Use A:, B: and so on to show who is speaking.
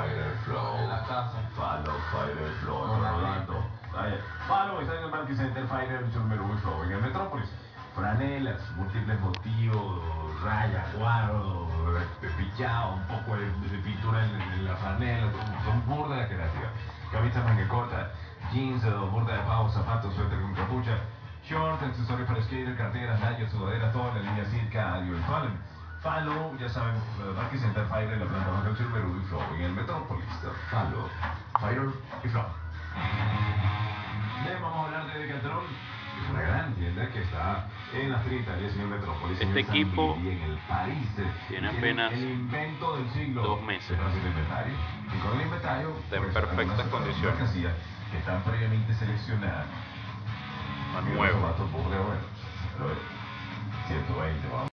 A: Fighter Flow.
B: En la casa.
A: Follow Fighter Flow. Rolando. Follow está en el Marquis Center Fighter Flow. En el Metrópolis. Franelas, múltiples motivos, raya, cuadro, pichado, un poco de, de pintura en, en la franela, son, burda de creativa. Camisa manga corta, jeans, eh, burda de pavo, zapatos, suéter con capucha, short, accesorios para skater, carteras, rayas, sudaderas, toda la línea circa, audiovisual. Follow, ya saben, Marquis Center Fighter en la planta baja del Silver y Flow. En el Y vamos a hablar de Decathlon. Es una gran tienda que está en las 30 y en el Metrópolis.
C: Este equipo
A: y en el París.
C: tiene apenas
A: el invento del siglo.
C: dos meses.
A: inventario. Y con el inventario.
C: Está en
A: pues,
C: perfectas condiciones.
A: Que están previamente seleccionadas.
C: Nuevo.